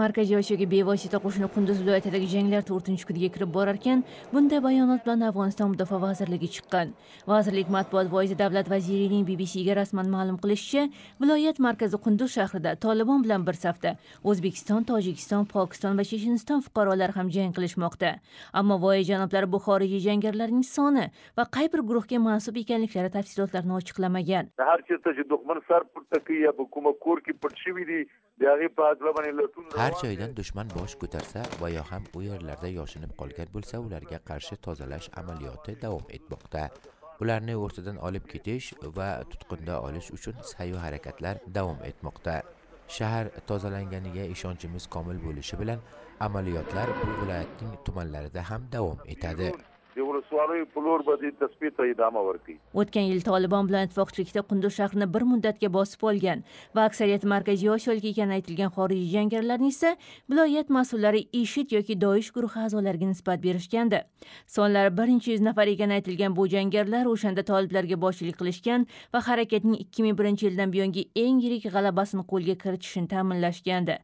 markaziy osiyoga bevosita qo'shni qunduz viloyatidagi janglar to'rtinchi kuniga kirib borarkan bunday bayonot bilan afg'oniston mudofaa vazirligi chiqqan. Vazirlik matbuot voizi davlat vazirining bbcga rasman ma'lum qilishicha viloyat markazi qunduz shahrida tolibon bilan bir safda o'zbekiston tojikiston pokiston va checheniston fuqarolari ham jang qilishmoqda. Ammo voya janoblar bu xorijiy jangarilarning soni va qay bir guruhga mansub ekanliklari tafsilotlarini ochiqlamagan. Har har joydan dushman bosh ko'tarsa va yo ham u yerlarda yoshinib qolgan bo'lsa ularga qarshi tozalash amaliyoti davom etmoqda. Ularni o'rtadan olib ketish va tutqunda olish uchun sayu harakatlar davom etmoqda. Shahar tozalanganiga ishonchimiz komil bo'lishi bilan amaliyotlar bu viloyatning tumanlarida ham davom etadi. د ولسوالیو په لور به دې تثبیت ته ادامه ورکړي o'tgan yil tolibon bilan ittifoqchilikda qunduz shahrini bir muddatga bosib olgan va aksariyat markaziy osiyolik ekani aytilgan xorijiy jangarilarni esa viloyat mas'ullari ishid yoki doish guruhi a'zolariga nisbat berishgandi sonlari bir necha yuz nafar ekani aytilgan bu jangarilar o'shanda toliblarga boshchilik qilishgan va harakatning ikki ming birinchi yildan buyongi eng yirik g'alabasini qo'lga kiritishini ta'minlashgandi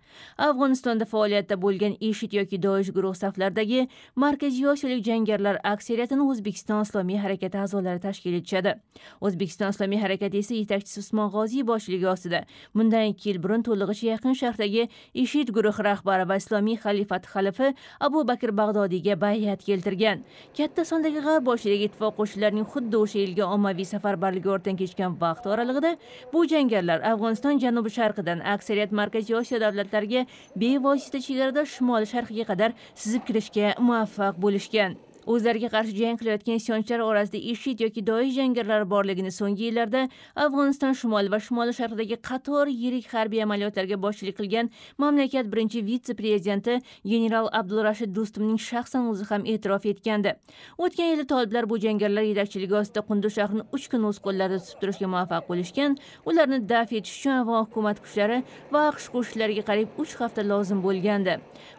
afg'onistonda faoliyatda bo'lgan ishid yoki doish guruh saflaridagi markaziy osiyolik jangarilar aksariyatini o'zbekiston islomiy harakati a'zolari tashkil etishadi. O'zbekiston islomiy harakati esa yetakchisi usmon g'oziy boshchiligi ostida. Bundan ikki yil burun to'lig'icha yaqin sharqdagi ishid guruhi rahbari va islomiy xalifat xalifi abu bakr bag'dodiyga bayat keltirgan. Katta sondagi g'arb boshidagi ittifoq qo'shinlarining xuddi o'sha yilgi ommaviy safarbarligi o'rtadan kechgan vaqt oralig'ida bu jangarilar afg'oniston janubi sharqidan aksariyat markaziy osiyo davlatlariga bevosita chegaradosh shimoli sharqiga qadar sizib kirishga muvaffaq bo'lishgan. O'zlariga qarshi jang qilayotgan isyonchilar orasida ishid yoki doish jangarilar borligini so'nggi yillarda afg'oniston shimoli va shimoli sharqidagi qator yirik harbiy amaliyotlarga boshchilik qilgan mamlakat birinchi vitse prezidenti general abdulrashid do'stumning shaxsan o'zi ham e'tirof etgandi. O'tgan yili toliblar bu jangarilar yetakchiligi ostida qunduz shahrini uch kun o'z qo'llarida tutib turishga muvaffaq bo'lishgan ularni daf etish uchun afg'on hukumat kuchlari va aqsh qo'shinlariga qariyb uch hafta lozim bo'lgandi.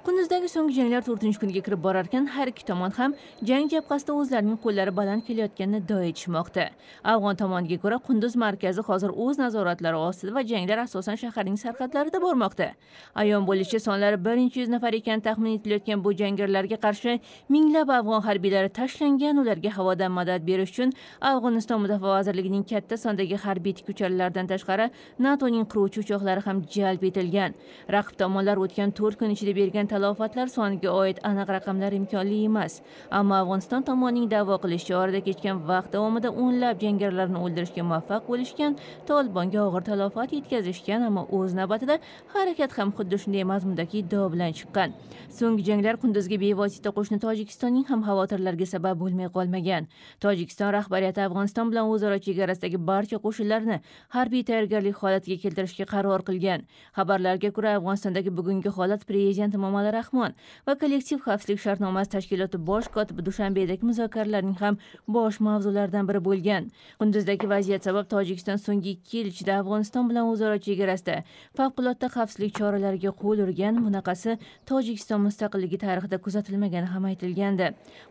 Qunduzdagi so'nggi janglar to'rtinchi kunga kirib borarkan har ikki tomon ham jang jabhasida o'zlarining qo'llari baland kelayotganini iddao etishmoqda afg'on tomoniga ko'ra qunduz markazi hozir o'z nazoratlari ostida va janglar asosan shaharning sarhadlarida bormoqda. Ayon bo'lishicha sonlari bir necha yuz nafar ekani taxmin etilayotgan bu jangarilarga qarshi minglab afg'on harbiylari tashlangan ularga havodan madad berish uchun afg'oniston mudofaa vazirligining katta sondagi harbiy tikuvchalaridan tashqari natoning qiruvchi uchoqlari ham jalb etilgan. Raqib tomonlar o'tgan to'rt kun ichida bergan talofatlar soniga oid aniq raqamlar imkonli emas. Ammo afg'oniston tomonining da'vo qilishicha orada kechgan vaqt davomida o'nlab jangarilarni o'ldirishga muvaffaq bo'lishgan tolibonga og'ir talofat yetkazishgan ammo o'z navbatida harakat ham xuddi shunday mazmundagi iddao bilan chiqqan. So'nggi janglar qunduzgi bevosita qo'shni tojikistonning ham xavotirlarga sabab bo'lmay qolmagan. Tojikiston rahbariyati afg'oniston bilan o'zaro chegarasidagi barcha qo'shinlarni harbiy tayyorgarlik holatiga keltirishga qaror qilgan. Xabarlarga ko'ra afg'onistondagi bugungi holat prezident emomali rahmon va kollektiv xavfsizlik shartnomasi tashkiloti bosh kotibi dushanbedagi muzokaralarning ham bosh mavzularidan biri bo'lgan. Qunduzdagi vaziyat sabab tojikiston so'nggi ikki yil ichida afg'oniston bilan o'zaro chegarasida favqulodda xavfsizlik choralariga qo'l urgan bunaqasi tojikiston mustaqilligi tarixida kuzatilmagani ham aytilgandi.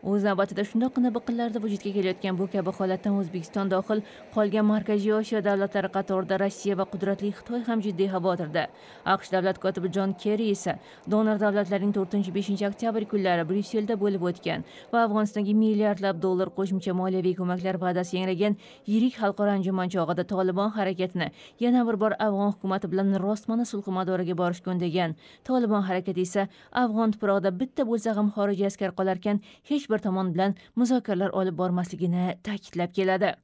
O'z navbatida shundoqqina biqinlarda vujudga kelayotgan bu kabi holatdan o'zbekiston dohil qolgan markaziy osiyo davlatlari qatorida rossiya va qudratli xitoy ham jiddiy xavotirda. Aqsh davlat kotibi jon kerri esa donor davlatlarning to'rtinchi beshinchi oktyabr kunlari bryusselda bo'lib o'tgan va afg'onistonga milliardlab dollar qo'shimcha moliyaviy ko'maklar va'dasi yangragan yirik xalqaro anjuman chog'ida tolibon harakatini yana bir bor afg'on hukumati bilan rostmana sulh madoriga borishga undagan. Tolibon harakati esa afg'on tuprog'ida bitta bo'lsa ham xorijiy askar qolarkan hech bir tomon bilan muzokaralar olib bormasligini ta'kidlab keladi.